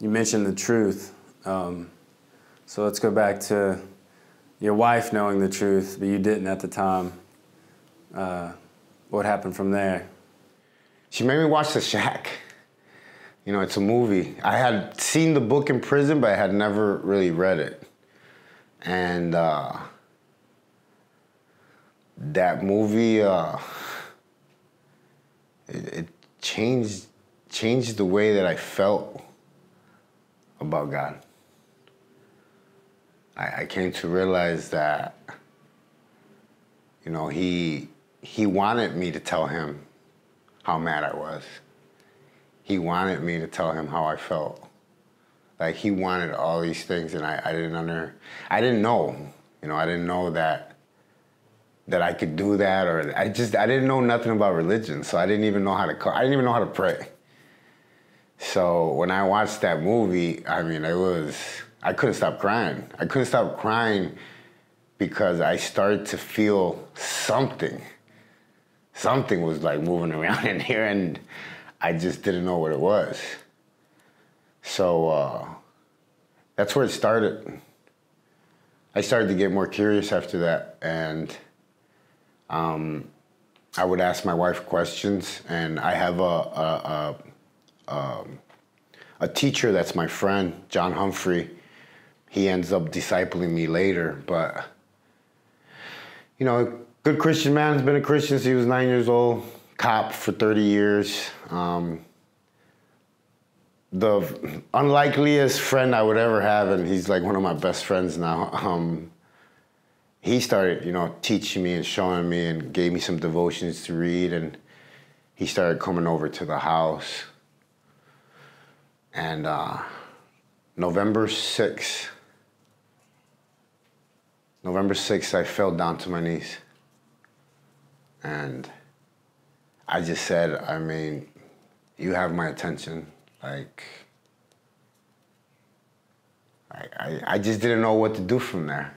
you mentioned the truth. Um, so let's go back to your wife knowing the truth, but you didn't at the time. Uh, what happened from there? She made me watch The Shack. You know, it's a movie. I had seen the book in prison, but I had never really read it. And uh, that movie, uh, it, it changed changed the way that I felt about God. I, I came to realize that, you know, he he wanted me to tell him how mad I was. He wanted me to tell him how I felt. Like he wanted all these things, and I, I didn't under, I didn't know, you know, I didn't know that that I could do that, or I just I didn't know nothing about religion, so I didn't even know how to. I didn't even know how to pray. So when I watched that movie, I mean, it was I couldn't stop crying. I couldn't stop crying because I started to feel something. Something was like moving around in here, and I just didn't know what it was. So uh, that's where it started. I started to get more curious after that, and um, I would ask my wife questions, and I have a, a, a, um, a teacher that's my friend, John Humphrey. He ends up discipling me later, but you know, a good Christian man has been a Christian since he was nine years old. Cop for 30 years. Um, the unlikeliest friend I would ever have, and he's like one of my best friends now. Um, he started, you know, teaching me and showing me and gave me some devotions to read, and he started coming over to the house. And uh, November 6th, November 6th, I fell down to my knees. And I just said, I mean, you have my attention. Like, I, I, I just didn't know what to do from there.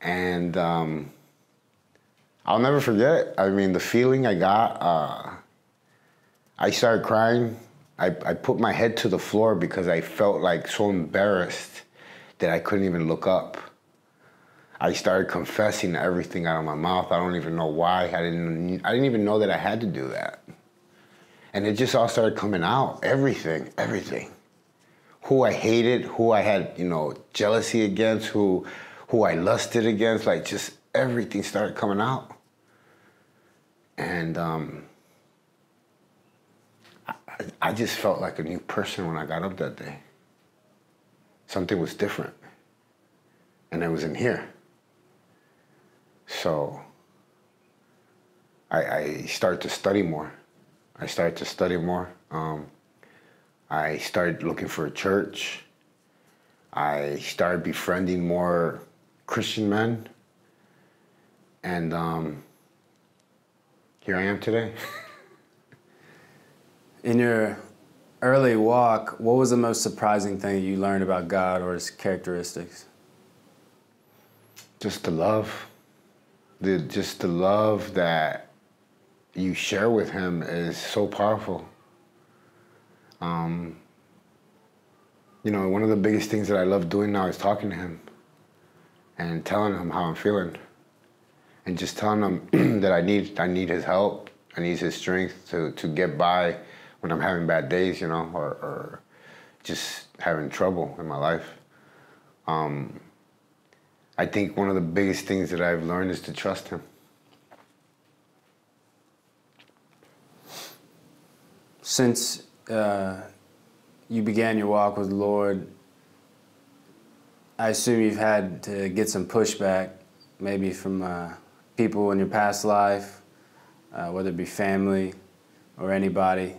And um, I'll never forget. I mean, the feeling I got, uh, I started crying. I, I put my head to the floor because I felt like so embarrassed that I couldn't even look up. I started confessing everything out of my mouth. I don't even know why. I didn't, I didn't even know that I had to do that. And it just all started coming out. Everything, everything. Who I hated, who I had, you know, jealousy against, who who I lusted against, like just everything started coming out. And um, I, I just felt like a new person when I got up that day. Something was different. And it was in here. So I, I started to study more. I started to study more. Um, I started looking for a church. I started befriending more Christian men. And um, here I am today. In your early walk, what was the most surprising thing you learned about God or his characteristics? Just the love. The, just the love that you share with him is so powerful. Um, you know, one of the biggest things that I love doing now is talking to him and telling him how I'm feeling, and just telling him that I need I need his help, I need his strength to to get by when I'm having bad days, you know, or, or just having trouble in my life. Um, I think one of the biggest things that I've learned is to trust him. Since uh, you began your walk with the Lord, I assume you've had to get some pushback, maybe from uh, people in your past life, uh, whether it be family or anybody.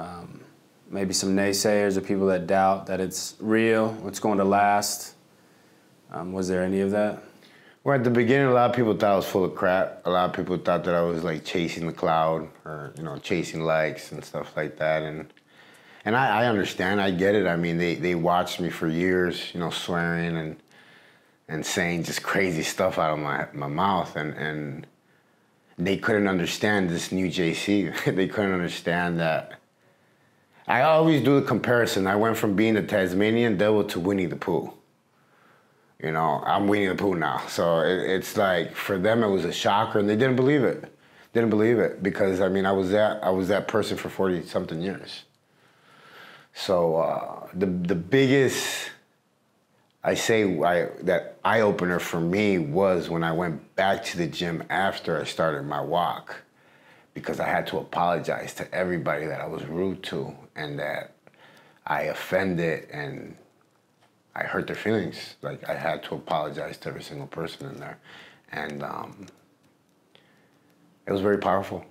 Um, maybe some naysayers or people that doubt that it's real, it's going to last. Um, was there any of that? Well, at the beginning, a lot of people thought I was full of crap. A lot of people thought that I was like chasing the cloud or you know chasing likes and stuff like that. And and I, I understand, I get it. I mean, they they watched me for years, you know, swearing and and saying just crazy stuff out of my my mouth, and and they couldn't understand this new JC. they couldn't understand that I always do the comparison. I went from being the Tasmanian devil to Winnie the Pooh. You know, I'm Winnie the Pooh now. So it, it's like for them it was a shocker, and they didn't believe it. Didn't believe it because I mean I was that I was that person for forty something years. So uh, the the biggest I say I, that eye opener for me was when I went back to the gym after I started my walk, because I had to apologize to everybody that I was rude to and that I offended and I hurt their feelings. Like I had to apologize to every single person in there, and um, it was very powerful.